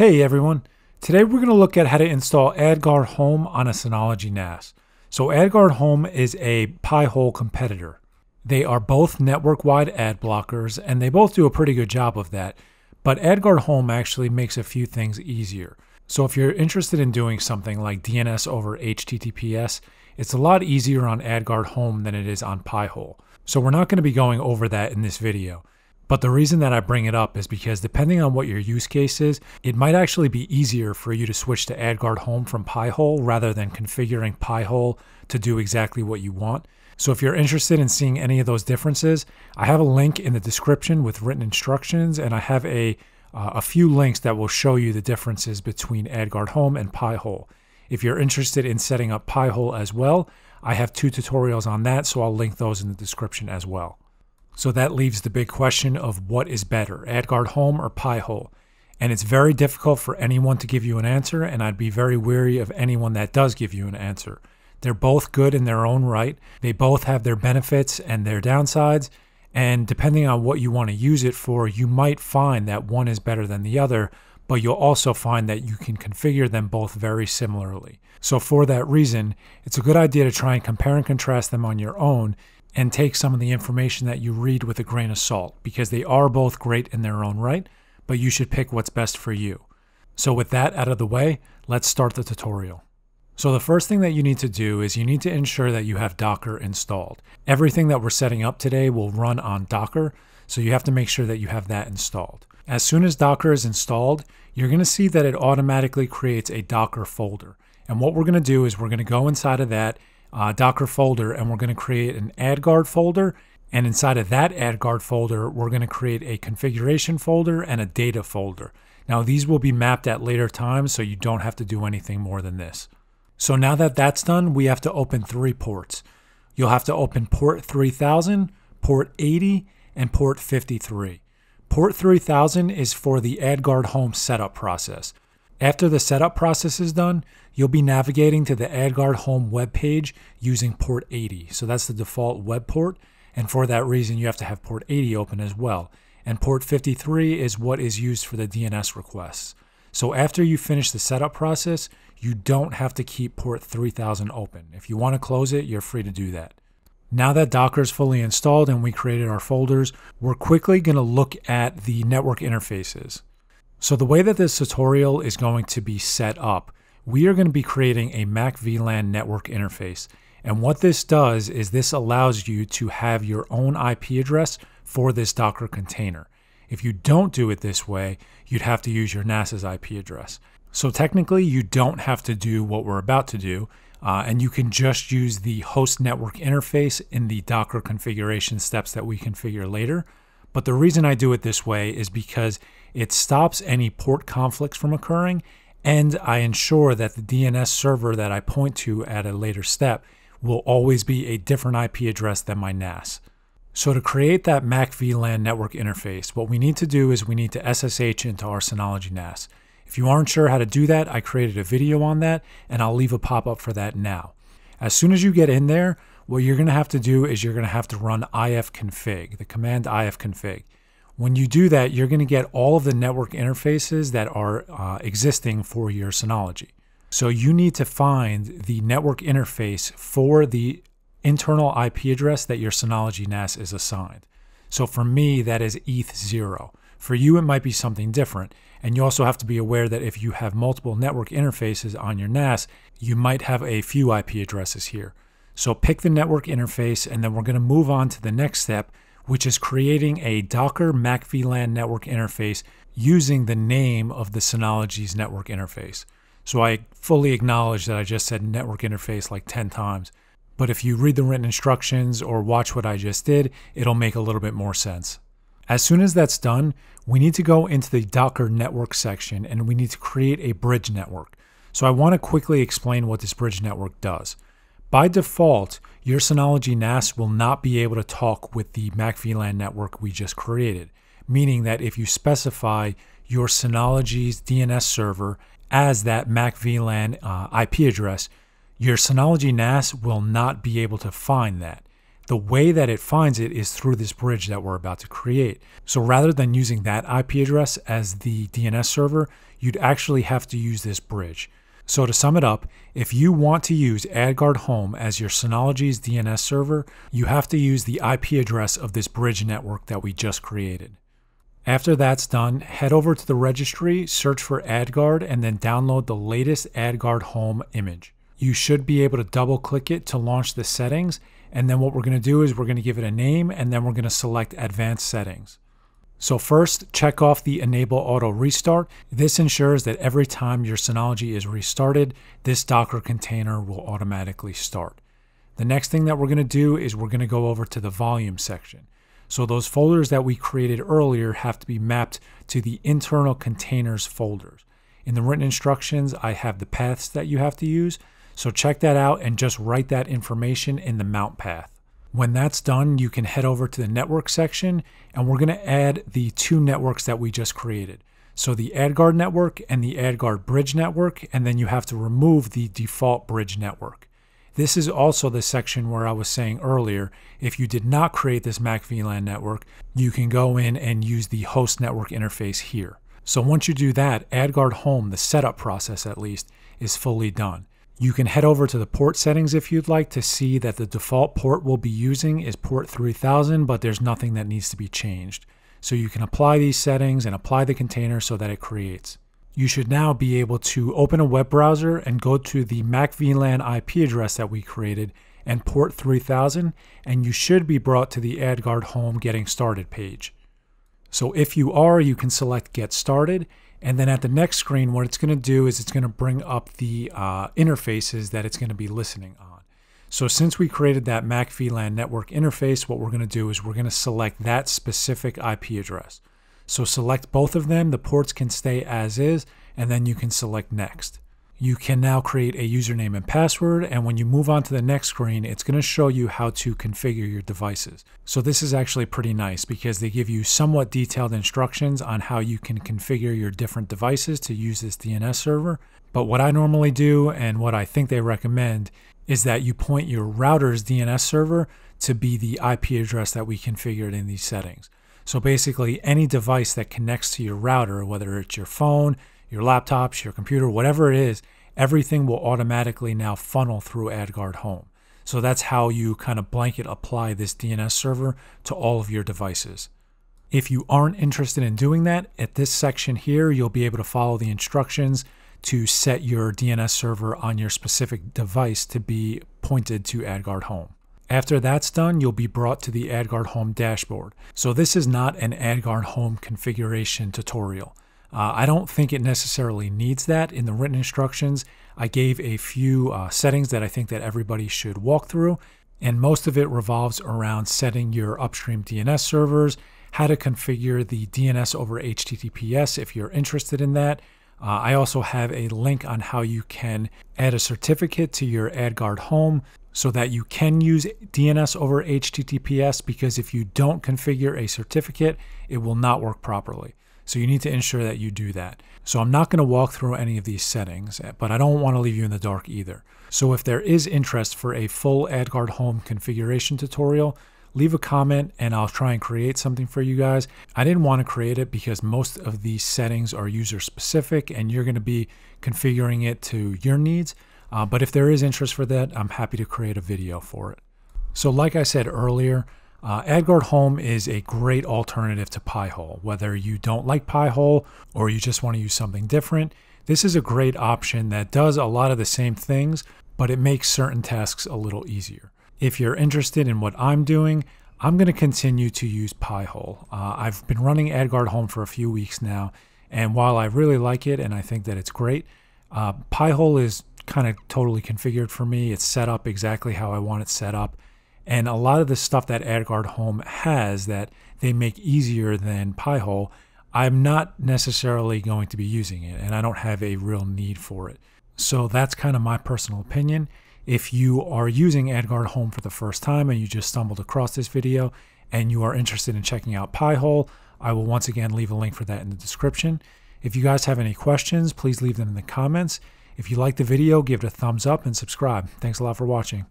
Hey everyone, today we're going to look at how to install AdGuard Home on a Synology NAS. So AdGuard Home is a Pi-hole competitor. They are both network-wide ad blockers and they both do a pretty good job of that, but AdGuard Home actually makes a few things easier. So if you're interested in doing something like DNS over HTTPS, it's a lot easier on AdGuard Home than it is on Pi-hole. So we're not going to be going over that in this video. But the reason that I bring it up is because depending on what your use case is, it might actually be easier for you to switch to AdGuard Home from Pi-hole rather than configuring Pi-hole to do exactly what you want. So if you're interested in seeing any of those differences, I have a link in the description with written instructions and I have a uh, a few links that will show you the differences between AdGuard Home and Pi-hole. If you're interested in setting up Pi-hole as well, I have two tutorials on that, so I'll link those in the description as well. So that leaves the big question of what is better, AdGuard Home or Pi-hole? And it's very difficult for anyone to give you an answer, and I'd be very weary of anyone that does give you an answer. They're both good in their own right. They both have their benefits and their downsides, and depending on what you want to use it for, you might find that one is better than the other, but you'll also find that you can configure them both very similarly. So, for that reason, it's a good idea to try and compare and contrast them on your own and take some of the information that you read with a grain of salt because they are both great in their own right, but you should pick what's best for you. So, with that out of the way, let's start the tutorial. So, the first thing that you need to do is you need to ensure that you have Docker installed. Everything that we're setting up today will run on Docker, so you have to make sure that you have that installed. As soon as Docker is installed, you're going to see that it automatically creates a Docker folder. And what we're going to do is we're going to go inside of that uh, Docker folder and we're going to create an AdGuard folder. And inside of that AdGuard folder, we're going to create a configuration folder and a data folder. Now, these will be mapped at later times, so you don't have to do anything more than this. So now that that's done, we have to open three ports. You'll have to open port 3000, port 80, and port 53. Port 3000 is for the AdGuard Home setup process. After the setup process is done, you'll be navigating to the AdGuard Home web page using port 80. So that's the default web port. And for that reason, you have to have port 80 open as well. And port 53 is what is used for the DNS requests. So after you finish the setup process, you don't have to keep port 3000 open. If you want to close it, you're free to do that. Now that Docker is fully installed and we created our folders, we're quickly going to look at the network interfaces. So the way that this tutorial is going to be set up, we are going to be creating a Mac VLAN network interface. And what this does is this allows you to have your own IP address for this Docker container. If you don't do it this way, you'd have to use your NAS's IP address. So technically, you don't have to do what we're about to do, uh, and you can just use the host network interface in the Docker configuration steps that we configure later. But the reason I do it this way is because it stops any port conflicts from occurring, and I ensure that the DNS server that I point to at a later step will always be a different IP address than my NAS. So to create that Mac VLAN network interface, what we need to do is we need to SSH into our Synology NAS. If you aren't sure how to do that, I created a video on that, and I'll leave a pop-up for that now. As soon as you get in there, what you're going to have to do is you're going to have to run ifconfig, the command ifconfig. When you do that, you're going to get all of the network interfaces that are uh, existing for your Synology. So you need to find the network interface for the internal IP address that your Synology NAS is assigned. So for me, that is ETH0. For you, it might be something different. And you also have to be aware that if you have multiple network interfaces on your NAS, you might have a few IP addresses here. So pick the network interface, and then we're going to move on to the next step, which is creating a Docker Mac VLAN network interface using the name of the Synology's network interface. So I fully acknowledge that I just said network interface like 10 times. But if you read the written instructions or watch what I just did, it'll make a little bit more sense. As soon as that's done, we need to go into the Docker network section and we need to create a bridge network. So I want to quickly explain what this bridge network does. By default, your Synology NAS will not be able to talk with the Mac VLAN network we just created, meaning that if you specify your Synology's DNS server as that Mac VLAN uh, IP address, your Synology NAS will not be able to find that. The way that it finds it is through this bridge that we're about to create. So rather than using that IP address as the DNS server, you'd actually have to use this bridge. So to sum it up, if you want to use AdGuard Home as your Synology's DNS server, you have to use the IP address of this bridge network that we just created. After that's done, head over to the registry, search for AdGuard, and then download the latest AdGuard Home image. You should be able to double click it to launch the settings, and then what we're going to do is we're going to give it a name, and then we're going to select Advanced Settings. So first, check off the Enable Auto Restart. This ensures that every time your Synology is restarted, this Docker container will automatically start. The next thing that we're going to do is we're going to go over to the volume section. So those folders that we created earlier have to be mapped to the internal containers folders. In the written instructions, I have the paths that you have to use. So check that out and just write that information in the mount path. When that's done, you can head over to the network section and we're going to add the two networks that we just created. So the AdGuard network and the AdGuard bridge network, and then you have to remove the default bridge network. This is also the section where I was saying earlier, if you did not create this Mac VLAN network, you can go in and use the host network interface here. So once you do that, AdGuard Home, the setup process at least, is fully done. You can head over to the port settings if you'd like to see that the default port we'll be using is port 3000, but there's nothing that needs to be changed. So you can apply these settings and apply the container so that it creates. You should now be able to open a web browser and go to the Mac VLAN IP address that we created and port 3000, and you should be brought to the AdGuard Home Getting Started page. So if you are, you can select Get Started, and then at the next screen, what it's going to do is it's going to bring up the uh, interfaces that it's going to be listening on. So since we created that Mac VLAN network interface, what we're going to do is we're going to select that specific IP address. So select both of them, the ports can stay as is, and then you can select next you can now create a username and password. And when you move on to the next screen, it's going to show you how to configure your devices. So this is actually pretty nice because they give you somewhat detailed instructions on how you can configure your different devices to use this DNS server. But what I normally do and what I think they recommend is that you point your router's DNS server to be the IP address that we configured in these settings. So basically any device that connects to your router, whether it's your phone, your laptops, your computer, whatever it is, everything will automatically now funnel through AdGuard Home. So that's how you kind of blanket apply this DNS server to all of your devices. If you aren't interested in doing that, at this section here, you'll be able to follow the instructions to set your DNS server on your specific device to be pointed to AdGuard Home. After that's done, you'll be brought to the AdGuard Home dashboard. So this is not an AdGuard Home configuration tutorial. Uh, I don't think it necessarily needs that in the written instructions. I gave a few uh, settings that I think that everybody should walk through, and most of it revolves around setting your upstream DNS servers, how to configure the DNS over HTTPS if you're interested in that. Uh, I also have a link on how you can add a certificate to your AdGuard home so that you can use DNS over HTTPS because if you don't configure a certificate, it will not work properly. So you need to ensure that you do that. So I'm not going to walk through any of these settings, but I don't want to leave you in the dark either. So if there is interest for a full AdGuard Home configuration tutorial, leave a comment and I'll try and create something for you guys. I didn't want to create it because most of these settings are user specific and you're going to be configuring it to your needs. Uh, but if there is interest for that, I'm happy to create a video for it. So like I said earlier, uh, AdGuard Home is a great alternative to Pi-hole. Whether you don't like Pi-hole or you just want to use something different, this is a great option that does a lot of the same things, but it makes certain tasks a little easier. If you're interested in what I'm doing, I'm going to continue to use Pi-hole. Uh, I've been running AdGuard Home for a few weeks now, and while I really like it and I think that it's great, uh, Pi-hole is kind of totally configured for me. It's set up exactly how I want it set up. And a lot of the stuff that AdGuard Home has that they make easier than Pi-hole, I'm not necessarily going to be using it, and I don't have a real need for it. So that's kind of my personal opinion. If you are using AdGuard Home for the first time and you just stumbled across this video and you are interested in checking out Pi-hole, I will once again leave a link for that in the description. If you guys have any questions, please leave them in the comments. If you like the video, give it a thumbs up and subscribe. Thanks a lot for watching.